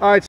All right.